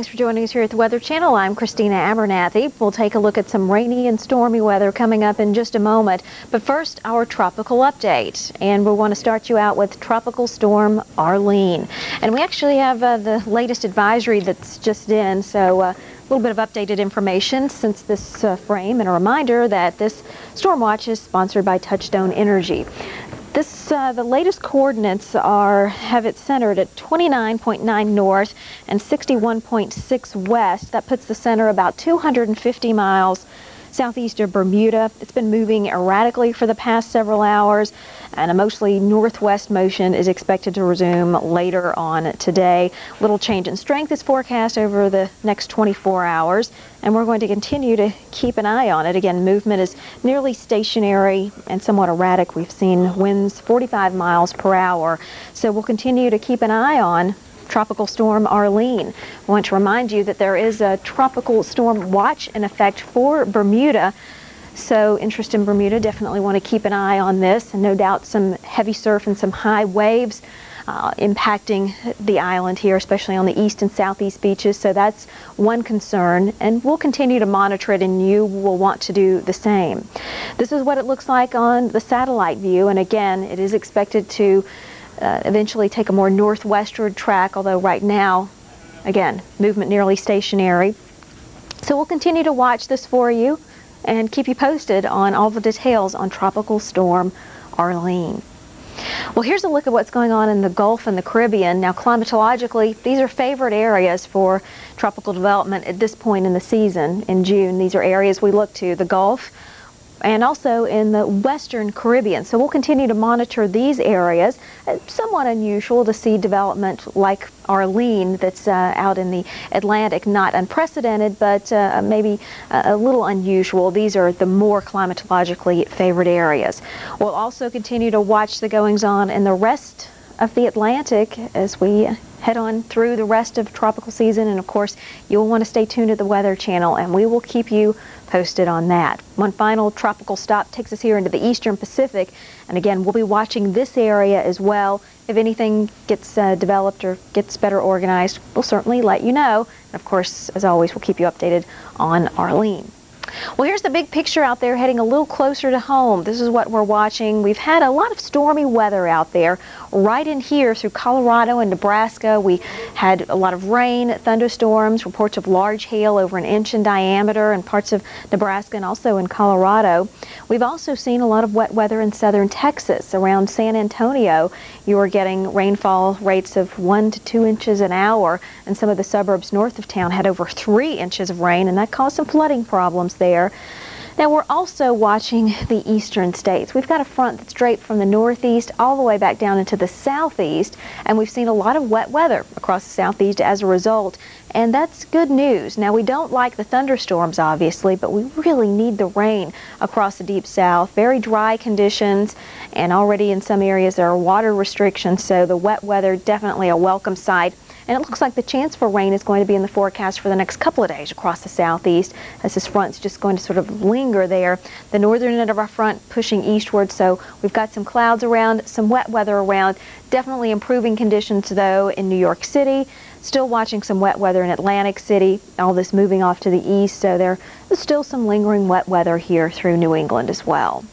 Thanks for joining us here at the Weather Channel. I'm Christina Abernathy. We'll take a look at some rainy and stormy weather coming up in just a moment. But first, our tropical update. And we want to start you out with Tropical Storm Arlene. And we actually have uh, the latest advisory that's just in. So uh, a little bit of updated information since this uh, frame and a reminder that this storm watch is sponsored by Touchstone Energy. This, uh, the latest coordinates are have it centered at 29.9 north and 61.6 west. That puts the center about 250 miles southeast of Bermuda. It's been moving erratically for the past several hours, and a mostly northwest motion is expected to resume later on today. Little change in strength is forecast over the next 24 hours, and we're going to continue to keep an eye on it. Again, movement is nearly stationary and somewhat erratic. We've seen winds 45 miles per hour, so we'll continue to keep an eye on Tropical Storm Arlene. I want to remind you that there is a tropical storm watch in effect for Bermuda. So interest in Bermuda, definitely want to keep an eye on this. And no doubt some heavy surf and some high waves uh, impacting the island here, especially on the east and southeast beaches. So that's one concern. And we'll continue to monitor it and you will want to do the same. This is what it looks like on the satellite view. And again, it is expected to uh, eventually take a more northwestward track, although right now, again, movement nearly stationary. So we'll continue to watch this for you and keep you posted on all the details on Tropical Storm Arlene. Well, here's a look at what's going on in the Gulf and the Caribbean. Now, climatologically, these are favorite areas for tropical development at this point in the season in June. These are areas we look to, the Gulf, and also in the western Caribbean. So we'll continue to monitor these areas. It's somewhat unusual to see development like Arlene that's uh, out in the Atlantic, not unprecedented, but uh, maybe a little unusual. These are the more climatologically favored areas. We'll also continue to watch the goings on in the rest of the Atlantic as we head on through the rest of tropical season. And of course, you'll want to stay tuned to the Weather Channel, and we will keep you posted on that. One final tropical stop takes us here into the eastern Pacific. And again, we'll be watching this area as well. If anything gets uh, developed or gets better organized, we'll certainly let you know. And of course, as always, we'll keep you updated on Arlene. Well, here's the big picture out there heading a little closer to home. This is what we're watching. We've had a lot of stormy weather out there right in here through Colorado and Nebraska. We had a lot of rain, thunderstorms, reports of large hail over an inch in diameter in parts of Nebraska and also in Colorado. We've also seen a lot of wet weather in southern Texas. Around San Antonio, you are getting rainfall rates of one to two inches an hour, and some of the suburbs north of town had over three inches of rain, and that caused some flooding problems there. Now we're also watching the eastern states. We've got a front that's draped from the northeast all the way back down into the southeast, and we've seen a lot of wet weather across the southeast as a result, and that's good news. Now we don't like the thunderstorms, obviously, but we really need the rain across the deep south. Very dry conditions, and already in some areas there are water restrictions, so the wet weather definitely a welcome sight. And it looks like the chance for rain is going to be in the forecast for the next couple of days across the southeast as this front's just going to sort of linger there. The northern end of our front pushing eastward, so we've got some clouds around, some wet weather around. Definitely improving conditions, though, in New York City. Still watching some wet weather in Atlantic City, all this moving off to the east, so there's still some lingering wet weather here through New England as well.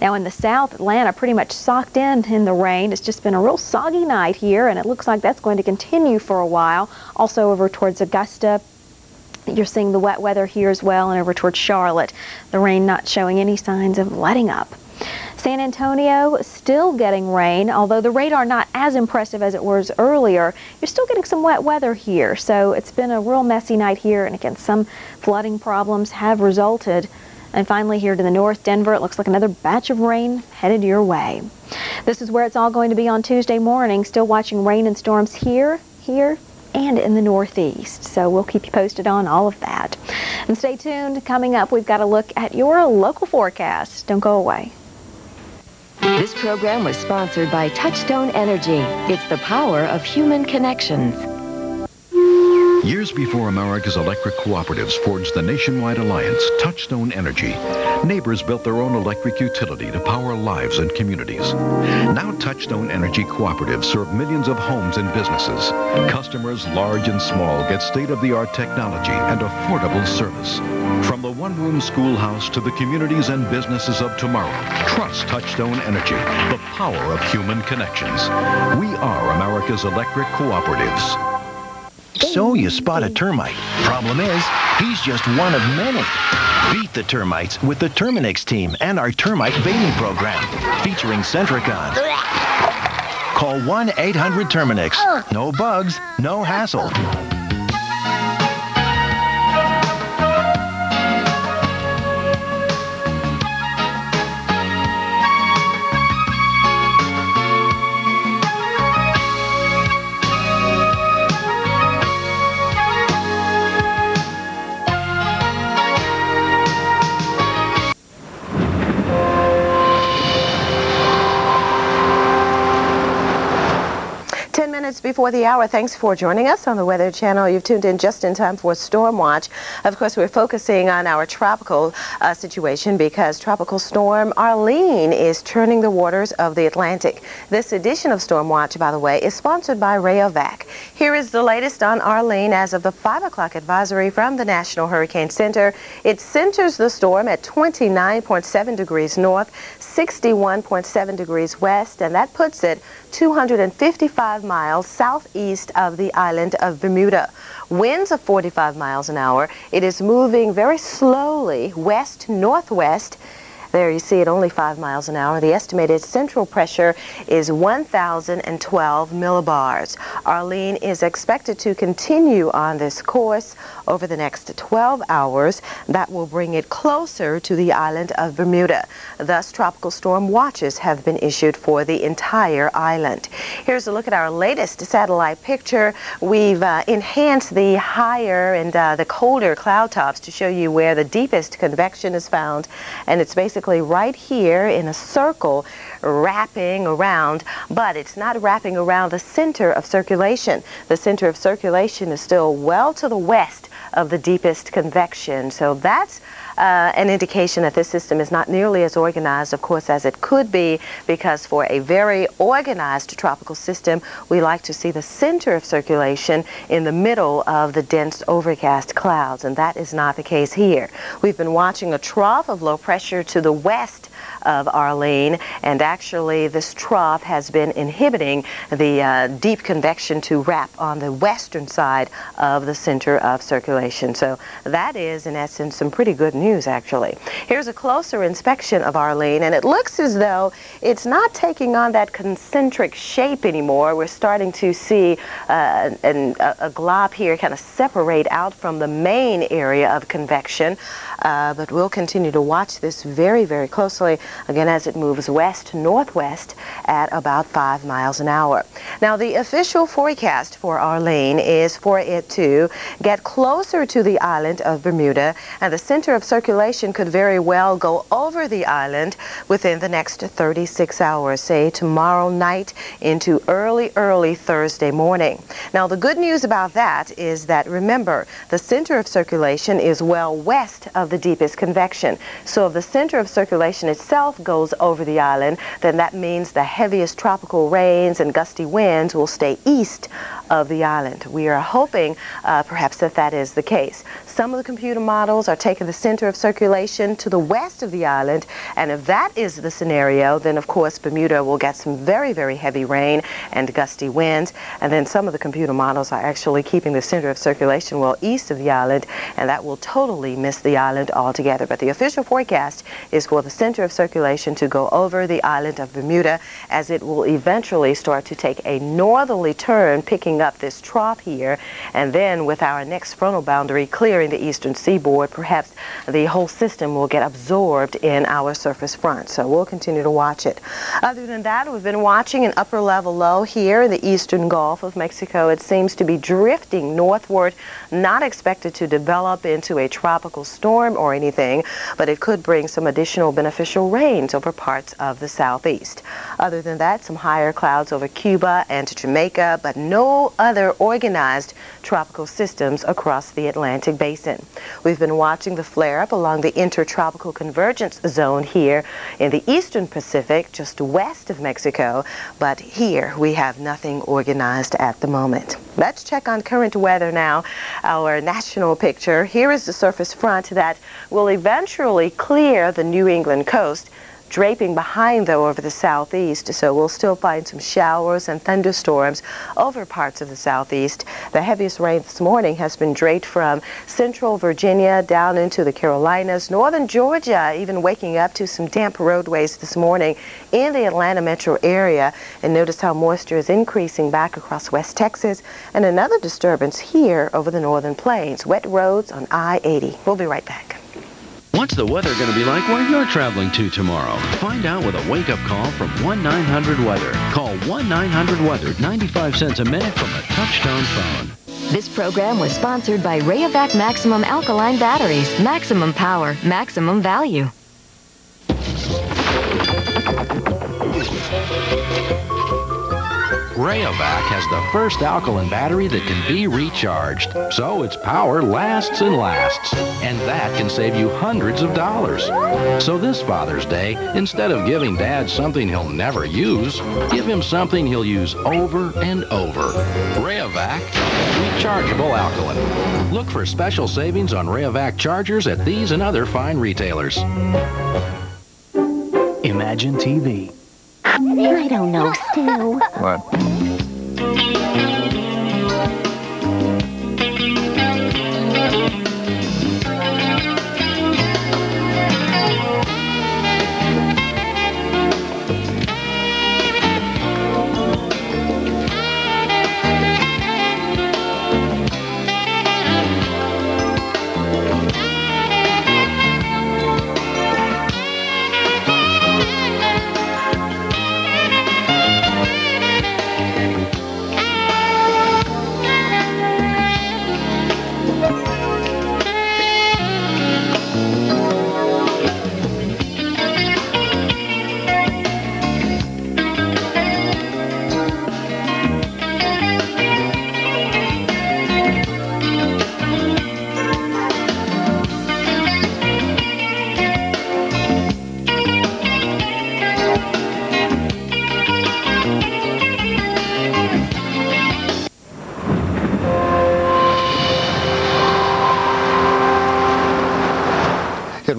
Now in the south, Atlanta pretty much socked in in the rain. It's just been a real soggy night here, and it looks like that's going to continue for a while. Also over towards Augusta, you're seeing the wet weather here as well, and over towards Charlotte, the rain not showing any signs of letting up. San Antonio still getting rain, although the radar not as impressive as it was earlier. You're still getting some wet weather here, so it's been a real messy night here, and again, some flooding problems have resulted. And finally here to the north, Denver, it looks like another batch of rain headed your way. This is where it's all going to be on Tuesday morning. Still watching rain and storms here, here, and in the northeast. So we'll keep you posted on all of that. And stay tuned. Coming up, we've got a look at your local forecast. Don't go away. This program was sponsored by Touchstone Energy. It's the power of human connections. Years before America's electric cooperatives forged the nationwide alliance, Touchstone Energy, neighbors built their own electric utility to power lives and communities. Now Touchstone Energy cooperatives serve millions of homes and businesses. Customers large and small get state-of-the-art technology and affordable service. From the one-room schoolhouse to the communities and businesses of tomorrow, trust Touchstone Energy, the power of human connections. We are America's electric cooperatives. So you spot a termite. Problem is, he's just one of many. Beat the termites with the Terminix team and our termite baiting program featuring Sentricon. Call 1-800-TERMINIX. No bugs, no hassle. Minutes before the hour. Thanks for joining us on the Weather Channel. You've tuned in just in time for Storm Watch. Of course, we're focusing on our tropical uh, situation because Tropical Storm Arlene is churning the waters of the Atlantic. This edition of Storm Watch, by the way, is sponsored by Rayovac. Here is the latest on Arlene as of the 5 o'clock advisory from the National Hurricane Center. It centers the storm at 29.7 degrees north, 61.7 degrees west, and that puts it 255 miles southeast of the island of Bermuda. Winds of 45 miles an hour. It is moving very slowly west-northwest there you see it only 5 miles an hour. The estimated central pressure is 1,012 millibars. Arlene is expected to continue on this course over the next 12 hours. That will bring it closer to the island of Bermuda. Thus, tropical storm watches have been issued for the entire island. Here's a look at our latest satellite picture. We've uh, enhanced the higher and uh, the colder cloud tops to show you where the deepest convection is found. And it's basically basically right here in a circle wrapping around, but it's not wrapping around the center of circulation. The center of circulation is still well to the west of the deepest convection. So that's uh, an indication that this system is not nearly as organized, of course, as it could be, because for a very organized tropical system, we like to see the center of circulation in the middle of the dense overcast clouds, and that is not the case here. We've been watching a trough of low pressure to the west of Arlene, and actually this trough has been inhibiting the uh, deep convection to wrap on the western side of the center of circulation. So that is, in essence, some pretty good news, actually. Here's a closer inspection of Arlene, and it looks as though it's not taking on that concentric shape anymore. We're starting to see uh, an, a, glob here kind of separate out from the main area of convection, uh, but we'll continue to watch this very, very closely again as it moves west-northwest at about 5 miles an hour. Now the official forecast for Arlene is for it to get closer to the island of Bermuda and the center of circulation could very well go over the island within the next 36 hours, say tomorrow night into early, early Thursday morning. Now the good news about that is that remember the center of circulation is well west of the deepest convection. So if the center of circulation itself goes over the island, then that means the heaviest tropical rains and gusty winds will stay east of the island. We are hoping uh, perhaps that that is the case. Some of the computer models are taking the center of circulation to the west of the island, and if that is the scenario, then of course Bermuda will get some very, very heavy rain and gusty winds, and then some of the computer models are actually keeping the center of circulation well east of the island, and that will totally miss the island altogether. But the official forecast is for the center of circulation to go over the island of Bermuda as it will eventually start to take a northerly turn, picking up this trough here, and then with our next frontal boundary clearing the eastern seaboard, perhaps the whole system will get absorbed in our surface front. So we'll continue to watch it. Other than that, we've been watching an upper level low here in the eastern Gulf of Mexico. It seems to be drifting northward, not expected to develop into a tropical storm or anything, but it could bring some additional beneficial rains over parts of the southeast. Other than that, some higher clouds over Cuba and Jamaica, but no other organized tropical systems across the Atlantic basin. We've been watching the flare-up along the intertropical convergence zone here in the eastern Pacific, just west of Mexico, but here we have nothing organized at the moment. Let's check on current weather now. Our national picture. Here is the surface front that will eventually clear the New England coast draping behind, though, over the southeast, so we'll still find some showers and thunderstorms over parts of the southeast. The heaviest rain this morning has been draped from central Virginia down into the Carolinas, northern Georgia, even waking up to some damp roadways this morning in the Atlanta metro area. And notice how moisture is increasing back across West Texas, and another disturbance here over the northern plains. Wet roads on I-80. We'll be right back. What's the weather going to be like where you're traveling to tomorrow? Find out with a wake-up call from 1-900-WEATHER. Call 1-900-WEATHER, 95 cents a minute from a touch-tone phone. This program was sponsored by Rayovac Maximum Alkaline Batteries. Maximum power, maximum value. Rayovac has the first alkaline battery that can be recharged, so its power lasts and lasts. And that can save you hundreds of dollars. So this Father's Day, instead of giving Dad something he'll never use, give him something he'll use over and over. Rayovac, rechargeable alkaline. Look for special savings on Rayovac chargers at these and other fine retailers. Imagine TV. I don't know, Stu. What?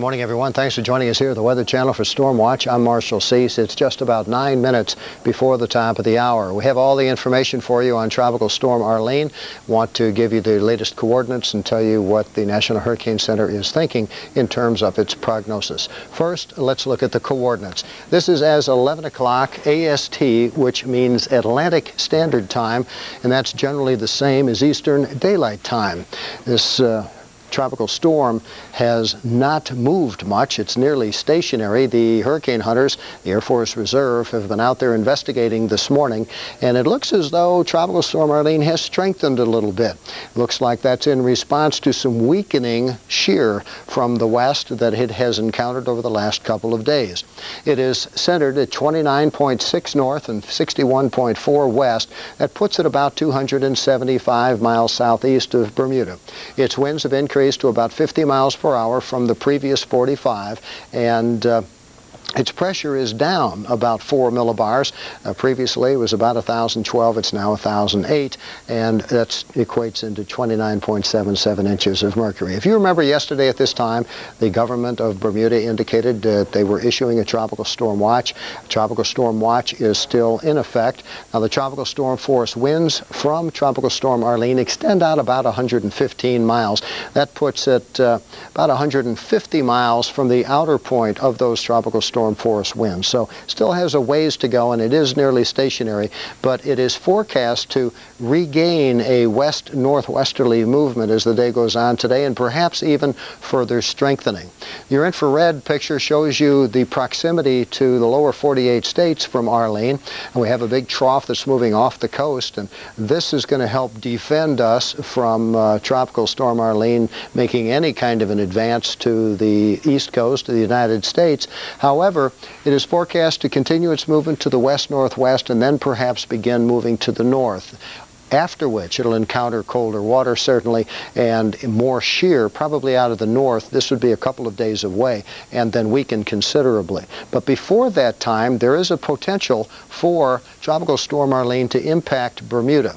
Morning, everyone. Thanks for joining us here at the Weather Channel for Storm Watch. I'm Marshall Seese. It's just about nine minutes before the top of the hour. We have all the information for you on Tropical Storm Arlene. Want to give you the latest coordinates and tell you what the National Hurricane Center is thinking in terms of its prognosis. First, let's look at the coordinates. This is as 11 o'clock AST, which means Atlantic Standard Time, and that's generally the same as Eastern Daylight Time. This uh, tropical storm has not moved much. It's nearly stationary. The hurricane hunters, the Air Force Reserve, have been out there investigating this morning, and it looks as though Tropical Storm Arlene has strengthened a little bit. Looks like that's in response to some weakening shear from the west that it has encountered over the last couple of days. It is centered at 29.6 north and 61.4 west. That puts it about 275 miles southeast of Bermuda. Its winds have increased to about 50 miles per hour from the previous 45, and uh, its pressure is down about 4 millibars. Uh, previously, it was about 1,012. It's now 1,008, and that equates into 29.77 inches of mercury. If you remember yesterday at this time, the government of Bermuda indicated that they were issuing a tropical storm watch. Tropical storm watch is still in effect. Now, the tropical storm force winds from Tropical Storm Arlene extend out about 115 miles. That puts it uh, about 150 miles from the outer point of those tropical storm storm force winds. So still has a ways to go and it is nearly stationary, but it is forecast to regain a west northwesterly movement as the day goes on today and perhaps even further strengthening. Your infrared picture shows you the proximity to the lower 48 states from Arlene and we have a big trough that's moving off the coast and this is going to help defend us from uh, tropical storm Arlene making any kind of an advance to the east coast of the United States. However, it is forecast to continue its movement to the west-northwest and then perhaps begin moving to the north after which it'll encounter colder water certainly and more shear probably out of the north. This would be a couple of days away and then weaken considerably. But before that time there is a potential for tropical storm Arlene to impact Bermuda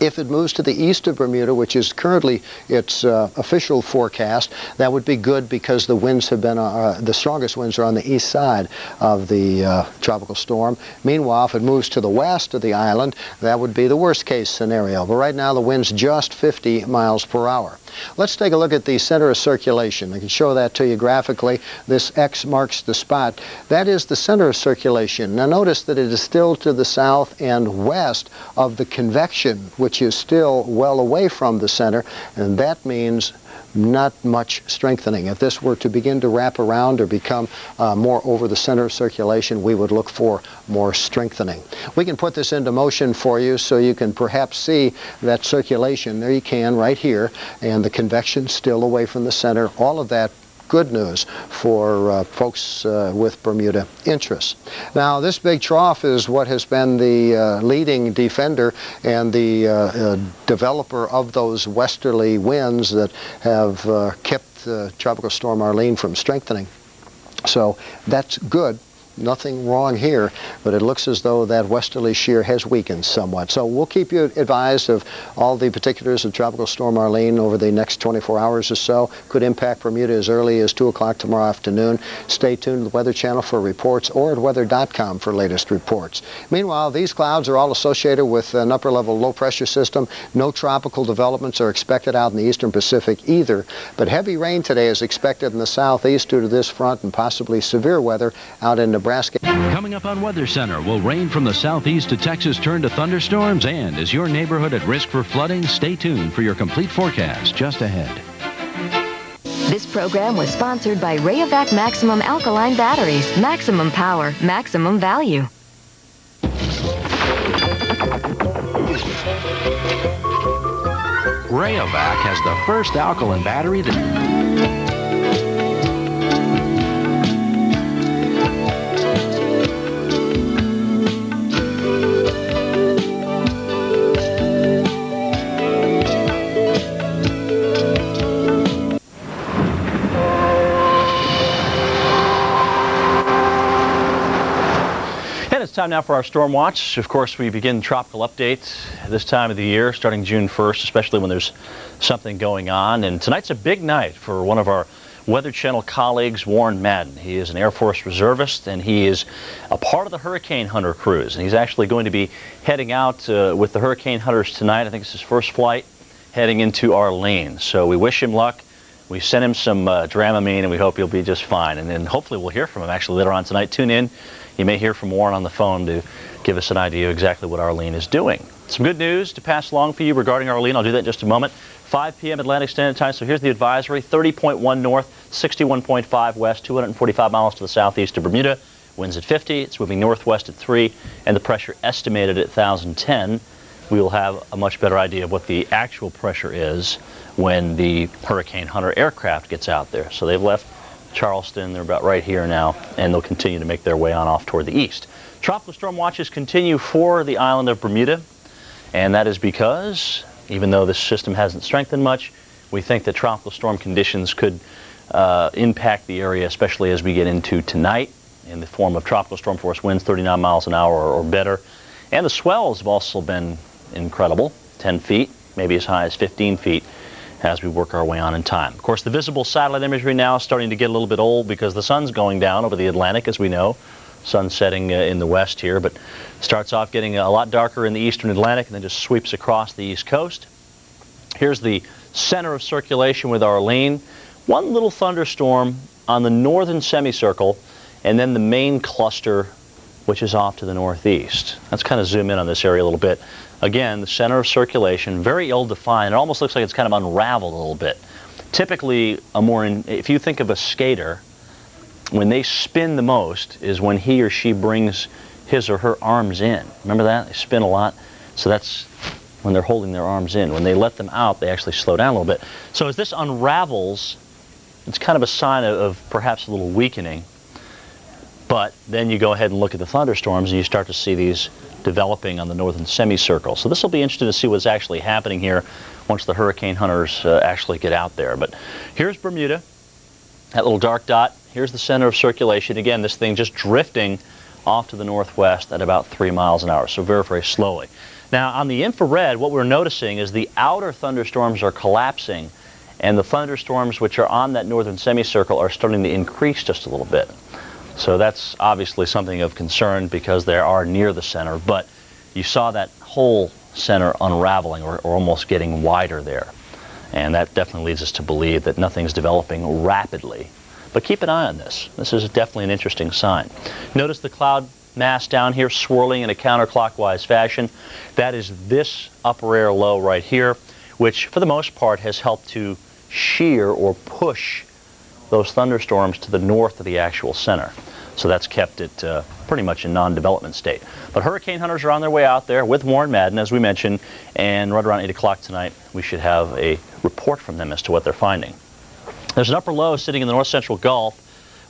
if it moves to the east of Bermuda, which is currently its uh, official forecast, that would be good because the winds have been, uh, the strongest winds are on the east side of the uh, tropical storm. Meanwhile, if it moves to the west of the island, that would be the worst case scenario. But right now, the wind's just 50 miles per hour. Let's take a look at the center of circulation. I can show that to you graphically. This X marks the spot. That is the center of circulation. Now notice that it is still to the south and west of the convection, which is still well away from the center, and that means not much strengthening. If this were to begin to wrap around or become uh, more over the center of circulation, we would look for more strengthening. We can put this into motion for you so you can perhaps see that circulation. There you can right here, and the convection still away from the center. All of that good news for uh, folks uh, with Bermuda interests. Now, this big trough is what has been the uh, leading defender and the uh, uh, developer of those westerly winds that have uh, kept Tropical Storm Arlene from strengthening. So that's good nothing wrong here, but it looks as though that westerly shear has weakened somewhat. So we'll keep you advised of all the particulars of Tropical Storm Arlene over the next 24 hours or so. Could impact Bermuda as early as 2 o'clock tomorrow afternoon. Stay tuned to the Weather Channel for reports or at weather.com for latest reports. Meanwhile, these clouds are all associated with an upper-level low-pressure system. No tropical developments are expected out in the eastern Pacific either, but heavy rain today is expected in the southeast due to this front and possibly severe weather out in Nebraska. Coming up on Weather Center, will rain from the southeast to Texas turn to thunderstorms? And is your neighborhood at risk for flooding? Stay tuned for your complete forecast just ahead. This program was sponsored by Rayovac Maximum Alkaline Batteries. Maximum power, maximum value. Rayovac has the first alkaline battery that... time now for our storm watch. Of course, we begin tropical updates this time of the year, starting June 1st, especially when there's something going on. And tonight's a big night for one of our Weather Channel colleagues, Warren Madden. He is an Air Force reservist, and he is a part of the Hurricane Hunter crews. And he's actually going to be heading out uh, with the Hurricane Hunters tonight. I think it's his first flight heading into Arlene. So we wish him luck. We sent him some uh, Dramamine, and we hope he'll be just fine. And then hopefully we'll hear from him actually later on tonight. Tune in you may hear from Warren on the phone to give us an idea exactly what Arlene is doing. Some good news to pass along for you regarding Arlene. I'll do that in just a moment. 5 p.m. Atlantic Standard Time. So here's the advisory 30.1 north, 61.5 west, 245 miles to the southeast of Bermuda. Winds at 50. It's moving northwest at 3, and the pressure estimated at 1,010. We will have a much better idea of what the actual pressure is when the Hurricane Hunter aircraft gets out there. So they've left Charleston. They're about right here now, and they'll continue to make their way on off toward the east. Tropical storm watches continue for the island of Bermuda, and that is because, even though this system hasn't strengthened much, we think that tropical storm conditions could uh, impact the area, especially as we get into tonight, in the form of tropical storm force winds 39 miles an hour or, better. And the swells have also been incredible, 10 feet, maybe as high as 15 feet as we work our way on in time. Of course, the visible satellite imagery now is starting to get a little bit old because the sun's going down over the Atlantic, as we know. Sun setting uh, in the west here, but starts off getting a lot darker in the eastern Atlantic and then just sweeps across the east coast. Here's the center of circulation with Arlene. One little thunderstorm on the northern semicircle and then the main cluster, which is off to the northeast. Let's kind of zoom in on this area a little bit. Again, the center of circulation, very ill-defined. It almost looks like it's kind of unraveled a little bit. Typically, a more, in, if you think of a skater, when they spin the most is when he or she brings his or her arms in. Remember that? They spin a lot. So that's when they're holding their arms in. When they let them out, they actually slow down a little bit. So as this unravels, it's kind of a sign of, of perhaps a little weakening. But then you go ahead and look at the thunderstorms and you start to see these developing on the northern semicircle. So this will be interesting to see what's actually happening here once the hurricane hunters uh, actually get out there. But here's Bermuda, that little dark dot. Here's the center of circulation. Again, this thing just drifting off to the northwest at about three miles an hour, so very, very slowly. Now, on the infrared, what we're noticing is the outer thunderstorms are collapsing, and the thunderstorms which are on that northern semicircle are starting to increase just a little bit. So that's obviously something of concern because they are near the center, but you saw that whole center unraveling or, or almost getting wider there. And that definitely leads us to believe that nothing's developing rapidly but keep an eye on this. This is definitely an interesting sign. Notice the cloud mass down here swirling in a counterclockwise fashion. That is this upper air low right here, which for the most part has helped to shear or push those thunderstorms to the north of the actual center. So that's kept it uh, pretty much in non-development state. But hurricane hunters are on their way out there with Warren Madden, as we mentioned, and right around 8 o'clock tonight, we should have a report from them as to what they're finding. There's an upper low sitting in the north central Gulf,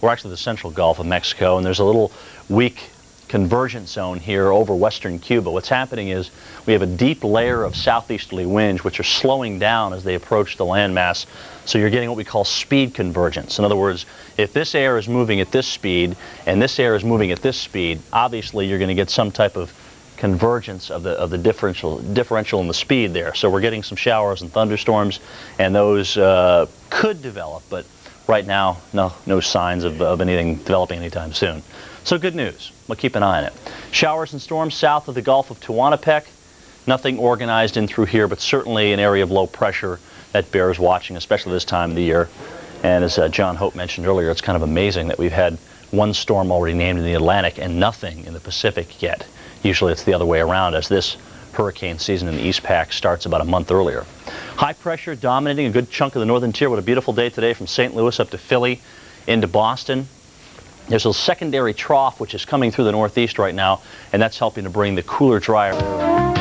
or actually the central Gulf of Mexico, and there's a little weak convergence zone here over western Cuba. What's happening is we have a deep layer of southeasterly winds which are slowing down as they approach the landmass. So you're getting what we call speed convergence. In other words, if this air is moving at this speed and this air is moving at this speed, obviously you're going to get some type of convergence of the of the differential differential in the speed there. So we're getting some showers and thunderstorms, and those uh, could develop, but right now, no no signs of, of anything developing anytime soon. So good news. We'll keep an eye on it. Showers and storms south of the Gulf of Tehuantepec. Nothing organized in through here, but certainly an area of low pressure that bears watching, especially this time of the year. And as uh, John Hope mentioned earlier, it's kind of amazing that we've had one storm already named in the Atlantic and nothing in the Pacific yet. Usually it's the other way around as this hurricane season in the East Pac starts about a month earlier. High pressure dominating a good chunk of the northern tier. What a beautiful day today from St. Louis up to Philly into Boston. There's a secondary trough which is coming through the northeast right now, and that's helping to bring the cooler, drier